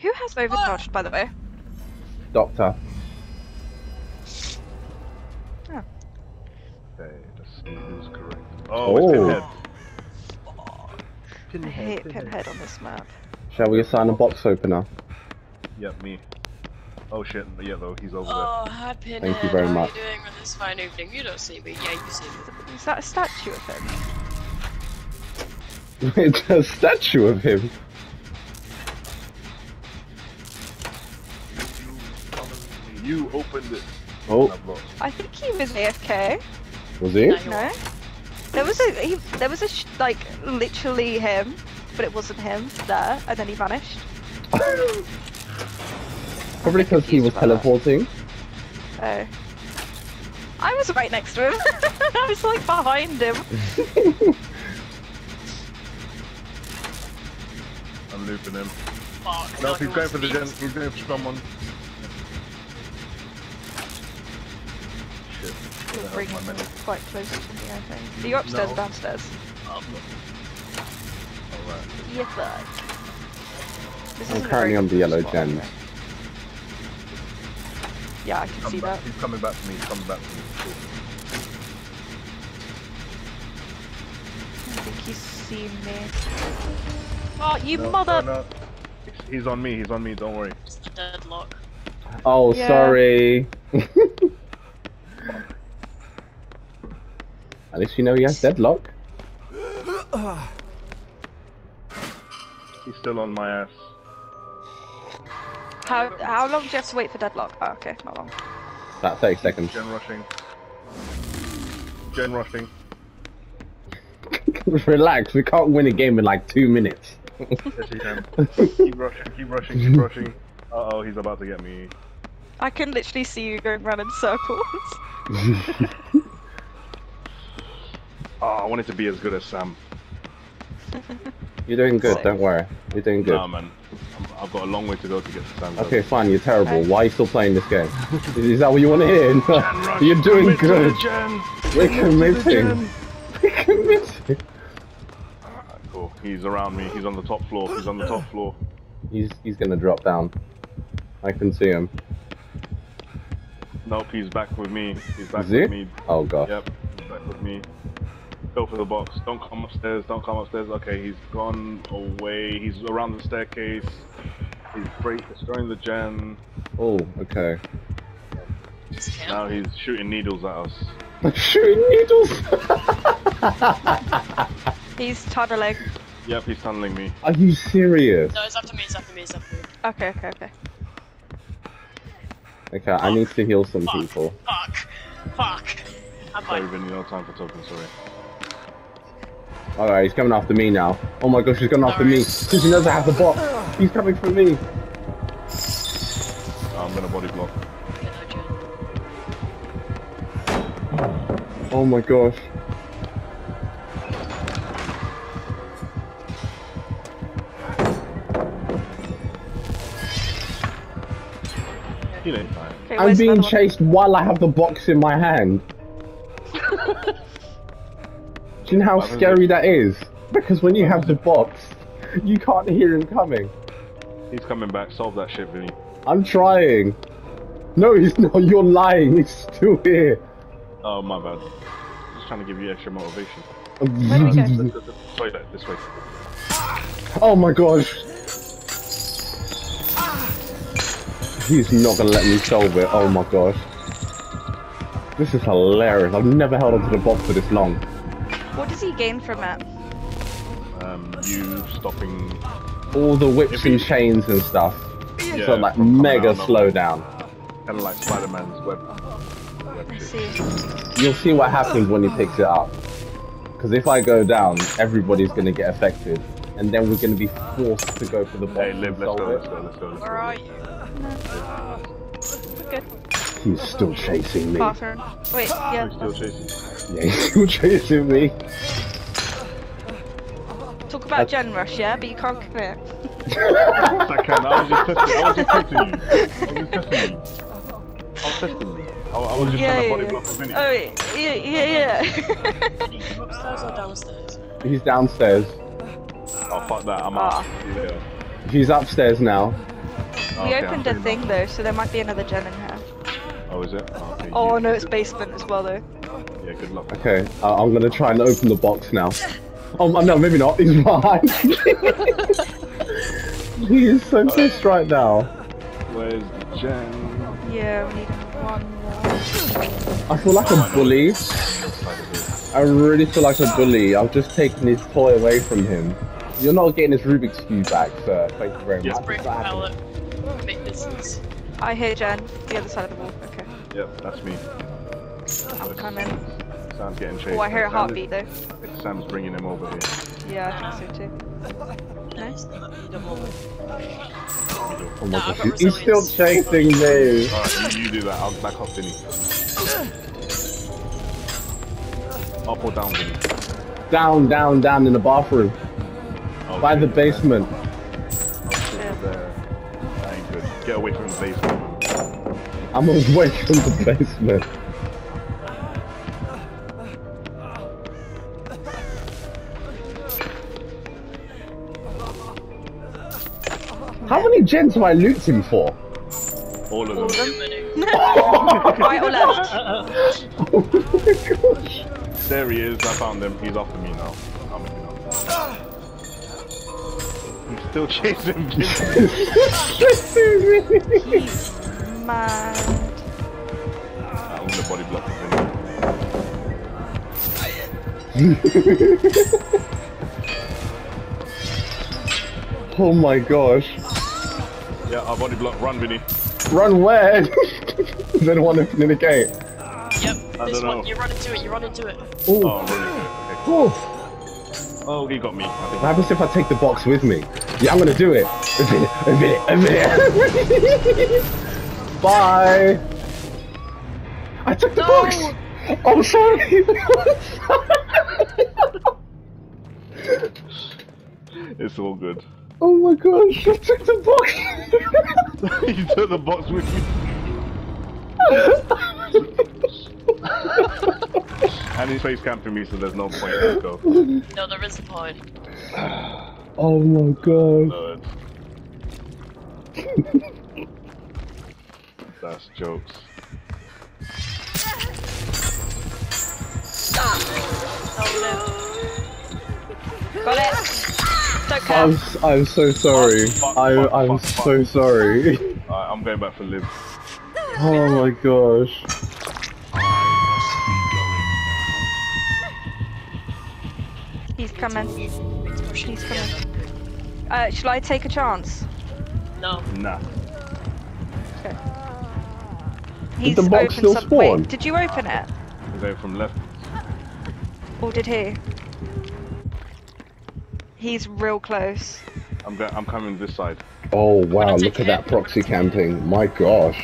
Who has overcharged, by the way? Doctor. Okay, let's see who's correct. Oh, it's Oh. Pinhead. I Pinhead, hate Pinhead on this map. Shall we assign a box opener? Yep, me. Oh shit, yeah though, he's over there. Oh, hi Pinhead. Thank you very How much. are you doing on this fine evening? You don't see me. Yeah, you see me. Is that a statue of him? it's a statue of him. You opened it. Oh, I've lost. I think he was AFK. was he? No. There was a he, there was a sh- like literally him, but it wasn't him there, and then he vanished. Probably because he was confused about that. teleporting. Oh. I was right next to him. I was like behind him. I'm looping him. Fuck. No, no, he's going for the wants gen. He's going for someone. You're Where the bringing hell's my him quite close to me, I think. Are you upstairs No. or downstairs? Oh, Alright. Yeah, fuck. This I'm currently on the yellow spot, gen. okay. Yeah, I can Come see back. that. He's coming back to me. He's coming back to me. Cool. I think he's seen me. Oh, you No, mother! no, no. He's- He's on me. He's on me. Don't worry. it's the deadlock. Oh, Yeah. sorry. At least you know he has deadlock. He's still on my ass. How how long do you have to wait for deadlock? Oh, okay, not long. About 30 seconds. Gen rushing. Gen rushing. Relax, we can't win a game in like two minutes. Yes, he can. keep rushing. Keep rushing. Keep rushing. Uh oh, he's about to get me. I can literally see you going round in circles. Oh, I wanted to be as good as Sam. You're doing good, Same. don't worry. You're doing good. Nah, man. I'm, I've got a long way to go to get to Sam. Okay, fine, you're terrible. Why are you still playing this game? Is that what you want to hear? Gen rush. you're doing Commit to good. We're Commit to committing. We're committing. Alright, cool. He's around me. He's on the top floor. He's on the top floor. He's he's gonna drop down. I can see him. Nope, he's back with me. He's back Is he? with me. Oh god. Yep, he's back with me. Go for the box. Don't come upstairs. Don't come upstairs. Okay, he's gone away. He's around the staircase. He's break, destroying the gen. Oh, okay. Now he's shooting needles at us. Shooting needles. He's tunneling. Yep, he's tunneling me. Are you serious? No, it's up to me. It's up to me. It's up to me. Okay, okay, okay. Okay, I need to heal some Fuck. people. Fuck. Fuck. I'm Sorry, fine. Vinny, no time for talking. Sorry. Alright, he's coming after me now. Oh my gosh, he's coming after me. Sorry. Because he knows I have the box. He's coming for me. I'm gonna body block. Okay, no, Jen. Oh my gosh. He ain't fine. Okay, I'm being chased while I have the box in my hand. Do you know how scary that is? Because when you have the box, you can't hear him coming. He's coming back. Solve that shit, Vinny. I'm trying. No, he's not. You're lying. He's still here. Oh, my bad. Just trying to give you extra motivation. Where'd he? This this way. Oh my gosh. He's not gonna let me solve it. Oh my gosh. This is hilarious. I've never held onto the box for this long. What does he gain from it? Um, you stopping. All the whips and chains and stuff. Yeah, so like mega out of slow down. Kind of like Spider-Man's web. web see. You'll see what happens when he picks it up. Because if I go down, everybody's gonna get affected. And then we're gonna be forced to go for the box Hey, and Liv, let's go, let's go, let's go, let's Where are you? We're good. He's still chasing me. Bathroom. Wait, yeah. He's still chasing. Yeah, he's still chasing me. Talk about Gen Rush, yeah, but you can't commit. I can. I was just testing. I was just testing you. I was just testing you. I was testing you. I, I was just Yeah, trying to body yeah. block a minute. Oh, yeah, yeah, yeah. Upstairs or downstairs? He's downstairs. Oh fuck that. I'm Ah. out. Yeah. He's upstairs now. We Okay, opened a thing though, so there might be another gen in here. Oh, is it? Oh, okay, Oh no, it's basement as well though. Yeah, good luck. Okay, uh, I'm gonna try and open the box now. Oh no, maybe not. He's behind. he is so pissed right now. Where's the gen? Yeah, we need one more. I feel like a bully. I really feel like a bully. I've just taken his toy away from him. You're not getting his Rubik's Cube back, sir. Thank you very Yes, much. Break It's not happening. pallet. Big business. I hear gen, the other side of the wall. Okay, Yep, that's me. I'm coming. Sam's getting chased. Oh, I hear a Sam heartbeat though. Sam's bringing him over here. Yeah, I think so too. Nice. Oh my Nah, I've gosh, got he- he's still chasing me. Alright, you, you do that. I'll back off Vinny. Up or down, Vinny? Down, down, down in the bathroom. Oh, By the basement. Oh, shit, there. That ain't good. Get away from the basement. I'm away from the basement. How many gens have I loot him for? All of them. of Too. Right or left? Oh my gosh. There he is. I found him. He's after me now. I'm in now. He's still chasing me. Man. I'm gonna body block oh my gosh. Yeah, I'll body block. Run, Vinny. Run where? Is anyone in the gate? Yep. This one. know. You run into it. You run into it. Ooh. Oh, I'm. Okay. Oh, he got me. I think. What happens if I take the box with me? Yeah, I'm gonna do it. A minute, a minute, a minute. Bye. I took the box. I'm oh, sorry. It's all good. oh my gosh, I took the box. you took the box with you. And he's face camping me, so there's no point. Let's go. No, there is a point. oh my god. Lord. That's jokes. Oh Got it. Don't. I'm, s- I'm so sorry. Fuck, fuck, I, fuck, I'm fuck, so sorry. Alright, I'm going back for Liv. Oh my gosh. He's coming. no. It's pushing He's coming. Uh, shall I take a chance? No. Nah. Okay. He's the box opened still some- spawn? Wait, did you open it? I'm from left. Or did he? He's real close. I'm going. I'm coming this side. Oh wow, look at that proxy camping. My gosh.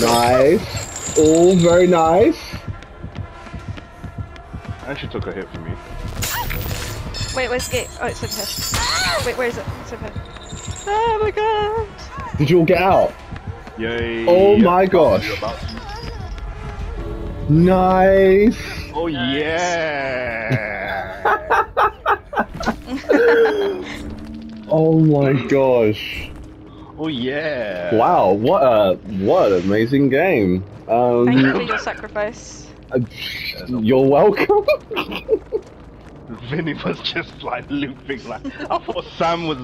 Nice. Oh, very nice. Actually took a hit for me. Wait, where's the gate? Oh, it's over here. Wait, where is it? It's over here. Oh my god! Did you all get out? Yay! Oh my gosh. You're about to- Nice. Oh yeah! Oh my gosh. oh yeah! Wow, what a what an amazing game. Um, Thank you for your sacrifice. uh, you're welcome. Vinny was just like looping like I thought Sam was